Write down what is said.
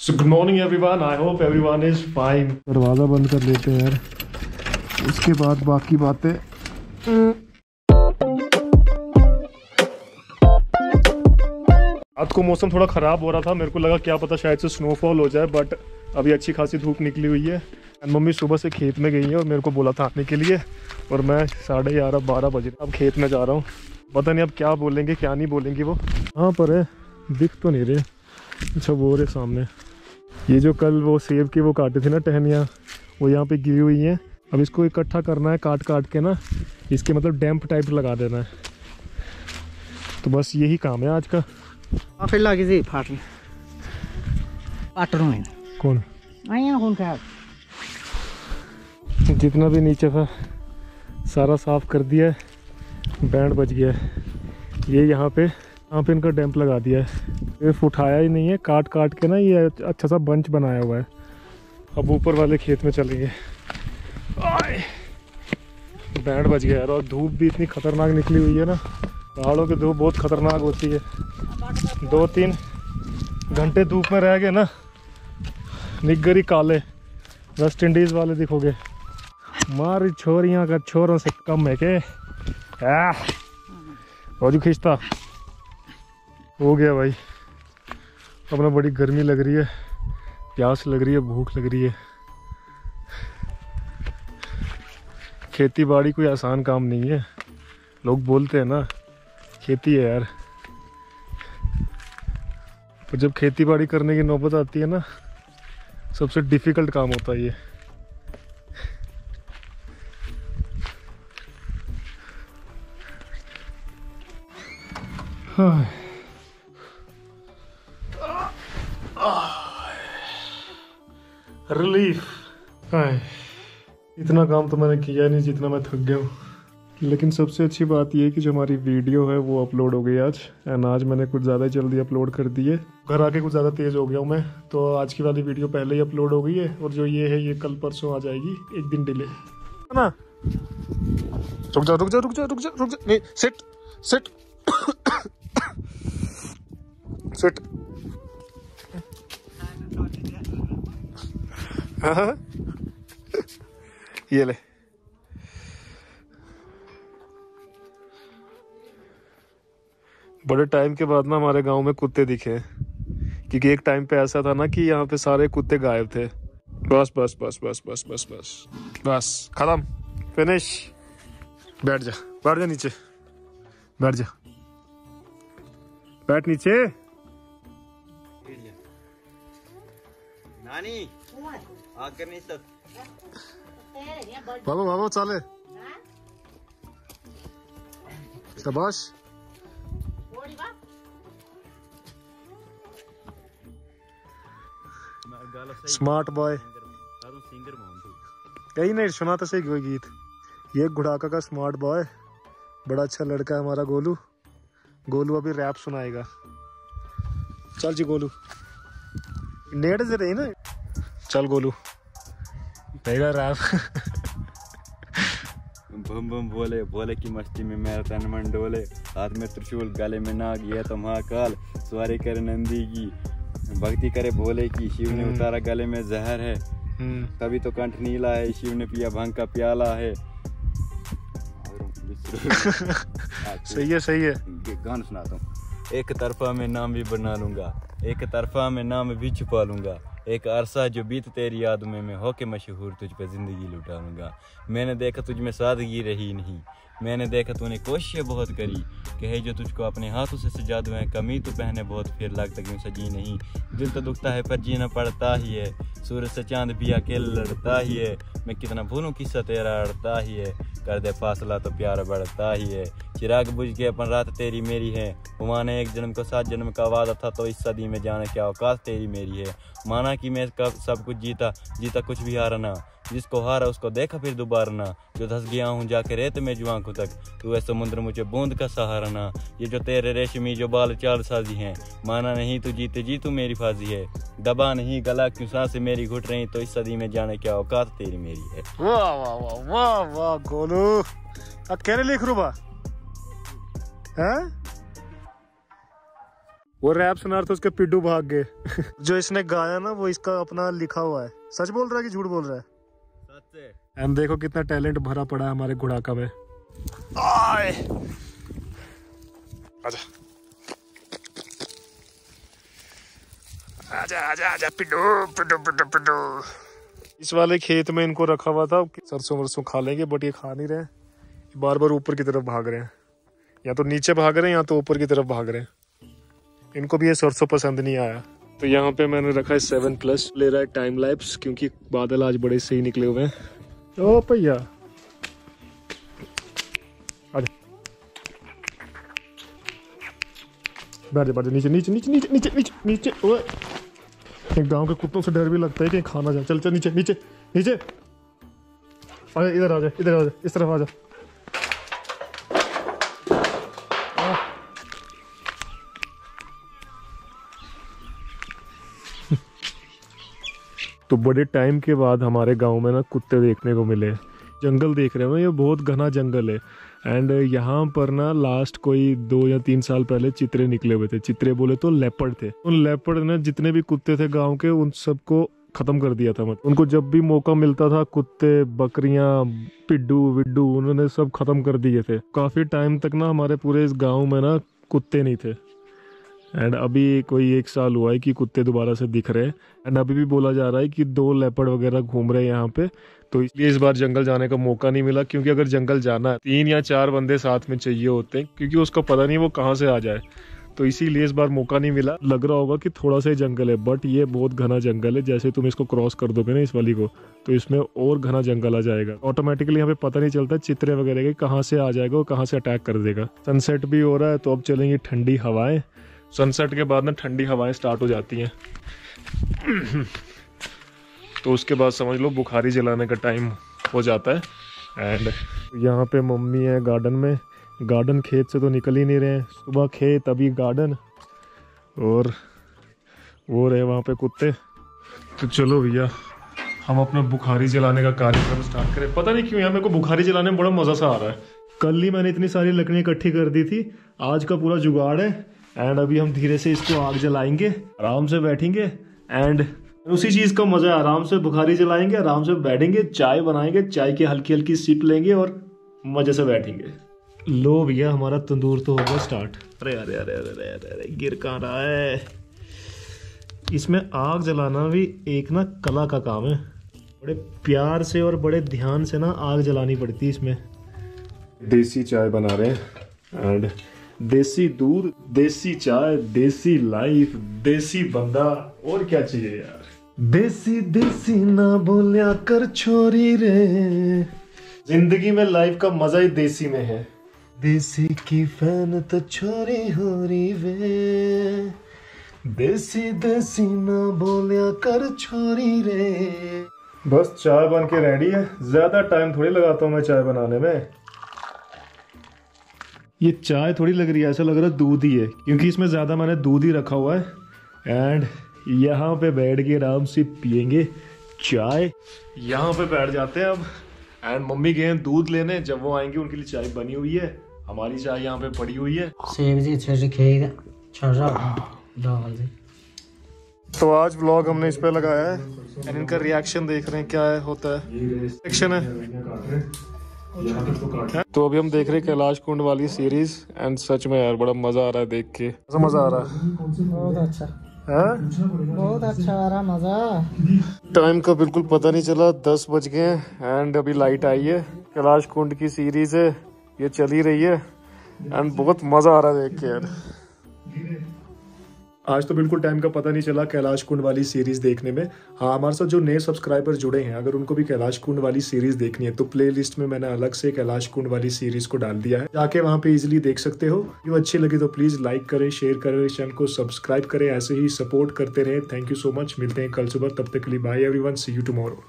So good morning everyone. I hope everyone is fine. दरवाज़ा बंद कर लेते हैं यार। उसके बाद बाकी बातें। रात को मौसम थोड़ा ख़राब हो रहा था। मेरे को लगा क्या पता शायद से स्नोफॉल हो जाए बट अभी अच्छी खासी धूप निकली हुई है। एंड मम्मी सुबह से खेत में गई है और मेरे को बोला था आने के लिए। और मैं साढ़े ग्यारह बारह बजे अब खेत में जा रहा हूँ। पता नहीं अब क्या बोलेंगे क्या नहीं बोलेंगे वो। कहाँ पर है दिख तो नहीं रहे। अच्छा वो रहे सामने। ये जो कल वो सेब की वो काटे थे ना टहनियाँ वो यहाँ पे गिरी हुई हैं। अब इसको इकट्ठा करना है काट काट के ना इसके मतलब डैम्प टाइप लगा देना है। तो बस यही काम है आज का। आफै लागि फाट्ने पाटो होइन कौन? कौन खा जितना भी नीचे था सारा साफ़ कर दिया है बैंड बच गया है। ये यहाँ पे यहाँ पे इनका डैम्प लगा दिया है। ये उठाया ही नहीं है काट काट के ना ये अच्छा सा बंच बनाया हुआ है। अब ऊपर वाले खेत में चलेंगे। बैंड बज गया यार, और धूप भी इतनी खतरनाक निकली हुई है ना। पहाड़ों की धूप बहुत खतरनाक होती है। दो तीन घंटे धूप में रह गए ना। निगरी काले। वेस्ट इंडीज वाले दिखोगे। मारी छोरियाँ का छोरों से कम है के। रोजू खींचता। हो गया भाई। अपना बड़ी गर्मी लग रही है, प्यास लग रही है, भूख लग रही है। खेती बाड़ी कोई आसान काम नहीं है। लोग बोलते हैं ना, खेती है यार। पर जब खेती बाड़ी करने की नौबत आती है ना, सबसे डिफ़िकल्ट काम होता है ये। रिलीफ इतना काम तो मैंने किया नहीं जितना मैं थक गया हूँ। लेकिन सबसे अच्छी बात यह कि जो हमारी वीडियो है वो अपलोड हो गई आज। एंड आज मैंने कुछ ज़्यादा जल्दी अपलोड कर दी है। घर आके कुछ ज़्यादा तेज़ हो गया हूँ मैं। तो आज की वाली वीडियो पहले ही अपलोड हो गई है। और जो ये है ये कल परसों आ जाएगी। एक दिन डिले है ना। रुक जा रुक जा रुक जा रुक जा रुक जा। नहीं सिट सिट सिट ये ले बड़े टाइम के बाद ना हमारे गाँव में कुत्ते दिखे क्योंकि एक टाइम पे ऐसा था ना कि यहाँ पे सारे कुत्ते गायब थे। बस बस बस बस बस बस बस। बस, खत्म। फिनिश बैठ जा। बैठ जा नीचे। बैठ जा। बैठ नीचे। नानी। आकर नहीं सब बाबा बाबा चाले। शाबाश। Smart boy. सिंगर कहीं नहीं सुना तो सही कोई गीत। ये गुड़ाका का स्मार्ट बॉय। बड़ा अच्छा लड़का है हमारा गोलू। गोलू अभी रैप सुनाएगा। चल जी गोलू। नेट से रही ना? चल गोलू। देगा रैप बम बम बोले बोले की मस्ती में मेरा तन मन डोले हाथ में त्रिशूल गले में नाग ये तो महाकाल। सवारी करे नंदी की भक्ति करे भोले की शिव ने उतारा गले में जहर है। हम्म, तभी तो कंठ नीला है शिव ने पिया भंग का प्याला है। सही है सही है। गाना सुनाता हूँ। एक तरफा में नाम भी बना लूँगा। एक तरफा मैं नाम भी छुपा लूँगा। एक अरसा जो बीत तेरी याद में, मैं होके मशहूर तुझ पे ज़िंदगी लुटा लूँगा मैंने देखा तुझ में सादगी रही नहीं। मैंने देखा तूने कोशिश बहुत करी। कहे जो तुझको अपने हाथों से सजा दूँ कमी तो पहने बहुत फिर लगता क्यों सजी नहीं। दिल तो दुखता है पर जीना पड़ता ही है। सूरज से चाँद भी अकेले लड़ता ही है। मैं कितना भूलूँ किस्सा तेरा अड़ता ही है। कर दे फासला तो प्यार बढ़ता ही है। चिराग बुझ के अपन रात तेरी मेरी है। हुमाने एक जन्म को सात जन्म का वादा था तो इस सदी में जाने क्या अवकाश तेरी मेरी है। माना कि मैं कब सब कुछ जीता जीता कुछ भी हारा ना। जिसको हारा, उसको देखा फिर दोबारा ना। जो धस गया हूँ, जाके रेत में जुआ को तक। तू है समुद्र, मुझे बूंद का सहारा ना। ये जो तेरे रेशमी, जो बाल चाल साजी हैं। माना नहीं तू जीते जी, तू मेरी फाजी है। दबा नहीं, गला क्यों साँसें मेरी घुट रही तो इस सदी में जाने क्या औकात तेरी मेरी है। वाह वाह वाह वाह वाह, गोलू। अकेले लिख रू बा हैं? वो रैप सुना था उसके पिड्डू भाग गए। जो इसने गाया ना वो इसका अपना लिखा हुआ है। सच बोल रहा है कि झूठ बोल रहा है? सच एंड देखो कितना टैलेंट भरा पड़ा है हमारे घुड़ाका में। आए। आजा। आजा आजा आजा पिड्डू पिड्डू पिड्डू पिड्डू। इस वाले खेत में इनको रखा हुआ था सरसों वरसों खा लेंगे बट ये खा नहीं रहे बार बार ऊपर की तरफ़ भाग रहे हैं। या तो नीचे भाग रहे हैं या तो ऊपर की तरफ़ भाग रहे हैं। इनको भी ये सरसों पसंद नहीं आया। तो यहाँ पे मैंने रखा है सेवन प्लस ले रहा है टाइम लैप्स क्योंकि बादल आज बड़े सही निकले हुए हैं। ओ भैया। बैठ जा बैठ जा नीचे नीचे नीचे नीचे नीचे नीचे नीचे ओए। एक गाँव के कुत्तों से डर भी लगता है कि खाना जाए चल चल नीचे नीचे नीचे। अरे इधर आ जा इधर आ जा इस तरफ़ आ जा। तो बड़े टाइम के बाद हमारे गाँव में ना कुत्ते देखने को मिले। जंगल देख रहे हो ये बहुत घना जंगल है। एंड यहाँ पर ना लास्ट कोई दो या तीन साल पहले चित्रे निकले हुए थे। चित्रे बोले तो लेपर्ड थे। उन लेपर्ड ने जितने भी कुत्ते थे गाँव के, उन सबको खत्म कर दिया था मतलब। उनको जब भी मौका मिलता था, कुत्ते, बकरियाँ, पिड्डू, विड्डू, उन्होंने सब खत्म कर दिए थे। काफ़ी टाइम तक ना हमारे पूरे इस गाँव में ना कुत्ते नहीं थे। एंड अभी कोई एक साल हुआ है कि कुत्ते दोबारा से दिख रहे हैं। एंड अभी भी बोला जा रहा है कि दो लेपर्ड वगैरह घूम रहे हैं यहाँ पे। तो इसलिए इस बार जंगल जाने का मौका नहीं मिला, क्योंकि अगर जंगल जाना है, तीन या चार बंदे साथ में चाहिए होते हैं, क्योंकि उसका पता नहीं वो कहाँ से आ जाए। तो इसीलिए इस बार मौका नहीं मिला। लग रहा होगा कि थोड़ा सा जंगल है बट ये बहुत घना जंगल है। जैसे तुम इसको क्रॉस कर दोगे ना इस वाली को तो इसमें और घना जंगल आ जाएगा। ऑटोमेटिकली पे पता नहीं चलता चित्रे वगैरह के कहाँ से आ जाएगा और कहाँ से अटैक कर देगा। सनसेट भी हो रहा है तो अब चलेंगी ठंडी हवाएँ। सनसेट के बाद ना ठंडी हवाएँ स्टार्ट हो जाती हैं। तो उसके बाद समझ लो बुखारी जलाने का टाइम हो जाता है। एंड यहाँ पे मम्मी है गार्डन में। गार्डन खेत से तो निकल ही नहीं रहे हैं। सुबह खेत, अभी गार्डन और वो रहे वहाँ पे कुत्ते। तो चलो भैया, हम अपना बुखारी जलाने का कार्यक्रम स्टार्ट करें। पता नहीं क्यों यार मेरे को बुखारी जलाने में बड़ा मज़ा सा आ रहा है। कल ही मैंने इतनी सारी लकड़ियाँ इकट्ठी कर दी थी। आज का पूरा जुगाड़ है। एंड अभी हम धीरे से इसको आग जलाएँगे, आराम से बैठेंगे एंड उसी चीज़ का मज़ा, आराम से बुखारी जलाएँगे, आराम से बैठेंगे, चाय बनाएँगे, चाय की हल्की हल्की सिप लेंगे और मज़े से बैठेंगे। लो भैया, हमारा तंदूर तो हो गया स्टार्ट अरे अरे अरे अरे अरे अरे अरे, गिर कहाँ रहा है? इसमें आग जलाना भी एक ना कला का काम है। बड़े प्यार से और बड़े ध्यान से ना आग जलानी पड़ती है इसमें। देसी चाय बना रहे हैं एंड देसी दूध देसी चाय देसी लाइफ देसी बंदा और क्या चाहिए यार? देसी देसी ना बोलिया कर छोरी रे। ज़िंदगी में लाइफ का मज़ा ही देसी में है। देसी की फ़ैन तो छोरी हो रही वे। देसी देसी ना बोलिया कर छोरी रे। बस चाय बन के रेडी है। ज़्यादा टाइम थोड़ी लगाता हूँ मैं चाय बनाने में। ये चाय थोड़ी लग रही है ऐसा लग रहा है दूध ही है क्योंकि इसमें ज़्यादा मैंने दूध ही रखा हुआ है। एंड यहाँ पे बैठ के आराम से पियेंगे चाय। यहाँ पे बैठ जाते हैं अब। एंड मम्मी गए हैं दूध लेने जब वो आएँगे उनके लिए चाय बनी हुई है। हमारी चाय यहाँ पे पड़ी हुई है। सेब जी अच्छे से दे तो आज ब्लॉग हमने इस पे लगाया है। एंड इनका रिएक्शन देख रहे हैं क्या है होता है। रिएक्शन है। तो अभी हम देख रहे हैं कैलाश कुंड वाली सीरीज़ एंड सच में यार बड़ा मज़ा आ रहा है देख के। मज़ा आ रहा है? बहुत अच्छा। हैं? बहुत अच्छा आ रहा मज़ा। टाइम का बिल्कुल पता नहीं चला दस बज गए एंड अभी लाइट आई है। कैलाश कुंड की सीरीज़ है ये चली रही है एंड बहुत मज़ा आ रहा है देख के यार। आज तो बिल्कुल टाइम का पता नहीं चला कैलाश कुंड वाली सीरीज़ देखने में। हाँ हमारे साथ जो नए सब्सक्राइबर जुड़े हैं, अगर उनको भी कैलाश कुंड वाली सीरीज़ देखनी है तो प्ले लिस्ट में मैंने अलग से कैलाश कुंड वाली सीरीज़ को डाल दिया है। जाके वहाँ पे इजिली देख सकते हो। जो अच्छी लगे तो प्लीज़ लाइक करें शेयर करें चैनल को सब्सक्राइब करें। ऐसे ही सपोर्ट करते रहे। थैंक यू सो मच मिलते हैं कल सुबह। तब तक के लिए bye everyone see you tomorrow